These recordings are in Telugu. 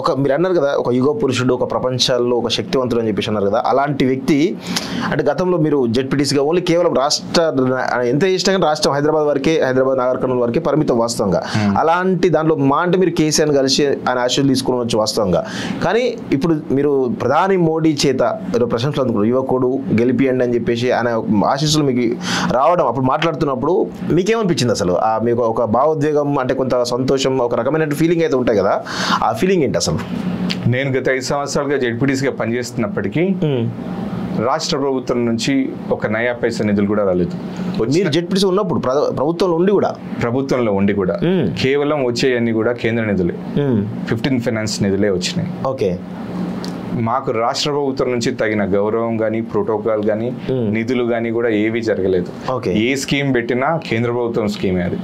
ఒక మీరు అన్నారు కదా ఒక యుగ పురుషుడు ఒక ప్రపంచాల్లో ఒక శక్తివంతుడు అని చెప్పేసి అన్నారు కదా అలాంటి వ్యక్తి అంటే గతంలో మీరు జెడ్పీటీసీగా ఓన్లీ కేవలం రాష్ట్ర ఎంత ఇష్టం కానీ రాష్ట్రం హైదరాబాద్ వరకే హైదరాబాద్ నాగర్ కర్నూలు వరకే పరిమితం వాస్తవంగా. అలాంటి దాంట్లో మా అంటే మీరు కేసీఆర్ కలిసి ఆయన ఆశీస్సులు తీసుకుని వచ్చి వాస్తవంగా. కానీ ఇప్పుడు మీరు ప్రధాని మోడీ చేత ప్రశంసలు అందుకున్నారు యువకుడు గెలిపియండి అని చెప్పేసి ఆయన ఆశీస్సులు మీకు రావడం అప్పుడు మాట్లాడుతున్నప్పుడు మీకేమనిపించింది అసలు? ఆ మీకు ఒక భావోద్వేగం అంటే కొంత సంతోషం ఒక రకమైన ఫీలింగ్ అయితే ఉంటాయి కదా ఆ ఫీలింగ్ ఏంటి అసలు? నేను గత ఐదు సంవత్సరాలుగా జెడ్పీటీసీగా పనిచేస్తున్నప్పటికీ రాష్ట్ర ప్రభుత్వం నుంచి ఒక నయా పైసా నిధులు కూడా రాలేదు. మీరు జెడ్పీసీ ఉన్నప్పుడు ప్ర- ప్రభుత్వంలో ఉండి కూడా? ప్రభుత్వంలో ఉండి కూడా. కేవలం వచ్చేయన్నీ కూడా కేంద్ర నిధులే. ఫిఫ్టీన్ ఫైనాన్స్ నిధులే వచ్చినాయి. ఓకే. మాకు రాష్ట్ర ప్రభుత్వం నుంచి తగిన గౌరవం కానీ ప్రోటోకాల్ కానీ మ్మ్. నిధులు కానీ కూడా ఏవి జరగలేదు. ఏ స్కీమ్ పెట్టినా కేంద్ర ప్రభుత్వం స్కీమే అది.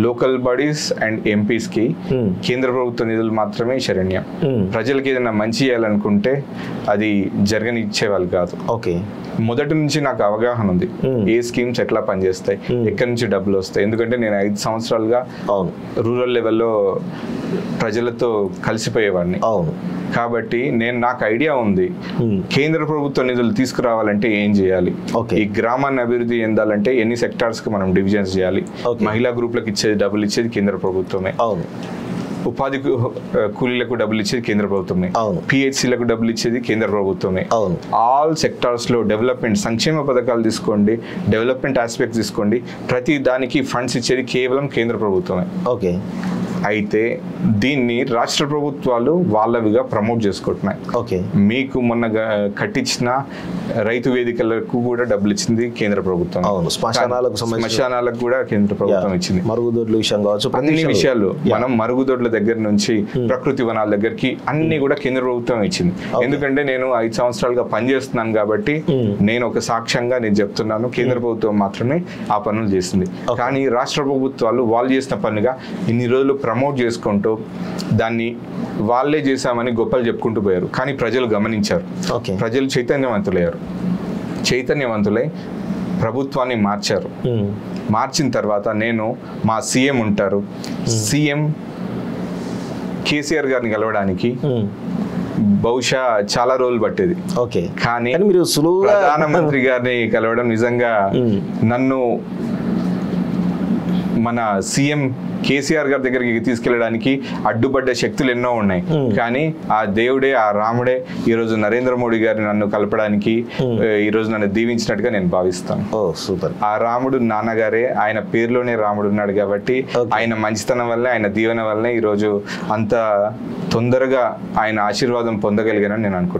లోకల్ బాడీస్ అండ్ ఎంపీస్కి మ్మ్. కేంద్ర ప్రభుత్వ నిధులు మాత్రమే శరణ్యం మ్మ్. ప్రజలకి ఏదైనా మంచి చేయాలనుకుంటే అది జరగనిచ్చేవాళ్ళు కాదు ఓకే మొదటి నుంచి నాకు అవగాహన ఉంది. ఏ స్కీమ్స్ ఎట్లా పనిచేస్తాయి. ఎక్కడి నుంచి డబ్బులు వస్తాయి ఎందుకంటే నేను ఐదు సంవత్సరాలుగా రూరల్ లెవెల్లో ప్రజలతో కలిసిపోయేవాడిని అవును కాబట్టి నేను నాకు ఐడియా ఉంది. మ్మ్. కేంద్ర ప్రభుత్వ నిధులు తీసుకురావాలంటే ఏం చేయాలి. ఈ గ్రామాన్ని అభివృద్ధి చెందాలంటే ఎన్ని సెక్టార్స్కి మనం డివిజన్స్ చేయాలి. మహిళా గ్రూప్లకు ఇచ్చేది డబ్బులు ఇచ్చేది కేంద్ర ప్రభుత్వమే. అవును. ఉపాధి కూలీలకు డబ్బులు ఇచ్చేది కేంద్ర ప్రభుత్వమే. అవును. పిహెచ్సిలకు డబ్బులు ఇచ్చేది కేంద్ర ప్రభుత్వమే. అవును. ఆల్ సెక్టార్స్లో డెవలప్మెంట్ సంక్షేమ పథకాలు తీసుకోండి డెవలప్మెంట్ ఆస్పెక్ట్ తీసుకోండి. ప్రతి దానికి ఫండ్స్ ఇచ్చేది కేవలం కేంద్ర ప్రభుత్వమే. ఓకే అయితే దీన్ని రాష్ట్ర ప్రభుత్వాలు వాళ్ళవిగా ప్రమోట్ చేసుకుంటున్నాయి ఓకే మీకు మొన్న కట్టించిన రైతు వేదికలకు కూడా డబ్బులు ఇచ్చింది కేంద్ర ప్రభుత్వం అవును, శ్మశానాలకు సంబంధించిన- శ్మశానాలకు కూడా కేంద్ర ప్రభుత్వం. ఇచ్చింది మరుగుదొడ్ల విషయం కావచ్చు అన్ని విషయంలో. మనం మరుగుదొడ్ల దగ్గర నుంచి ప్రకృతి వనాల దగ్గరికి అన్ని కూడా కేంద్ర ప్రభుత్వం ఇచ్చింది. ఎందుకంటే నేను ఐదు సంవత్సరాలుగా పనిచేస్తున్నాను కాబట్టి Hmm. నేను ఒక సాక్ష్యంగా నేను చెప్తున్నాను కేంద్ర ప్రభుత్వం మాత్రమే ఆ పనులు చేసింది. కానీ రాష్ట్ర ప్రభుత్వాలు వాళ్ళు చేసిన పనిగా ఇన్ని రోజులు ప్రమోట్ చేసుకుంటూ దాన్ని వాళ్ళే చేశామని గొప్పలు చెప్పుకుంటూ పోయారు. కానీ ప్రజలు గమనించారు. ఓకే. ప్రజలు చైతన్యవంతులయ్యారు. చైతన్యవంతులై ప్రభుత్వాన్ని మార్చారు. మార్చిన తర్వాత నేను మా సీఎం ఉంటారు. సీఎం కేసీఆర్ గారిని కలవడానికి. బహుశా చాలా రోజులు పట్టేది. ఓకే. కానీ మీరు సులువుగా ప్రధానమంత్రి గారిని కలవడం నిజంగా. నన్ను మన సీఎం కేసీఆర్ గారి దగ్గరికి తీసుకెళ్ళడానికి అడ్డుపడ్డ శక్తులు ఎన్నో ఉన్నాయి. కానీ ఆ దేవుడే ఆ రాముడే ఈ రోజు నరేంద్ర మోడీ గారిని నన్ను కలపడానికి ఈ రోజు నన్ను దీవించినట్టుగా నేను భావిస్తాను. ఓ సూపర్. ఆ రాముడు నాన్నగారే ఆయన పేరులోనే రాముడు ఉన్నాడు కాబట్టి. ఆయన మంచితనం వల్లే ఆయన దీవెన వల్లే ఈరోజు అంత తొందరగా ఆయన ఆశీర్వాదం పొందగలిగానని నేను అనుకుంటున్నాను.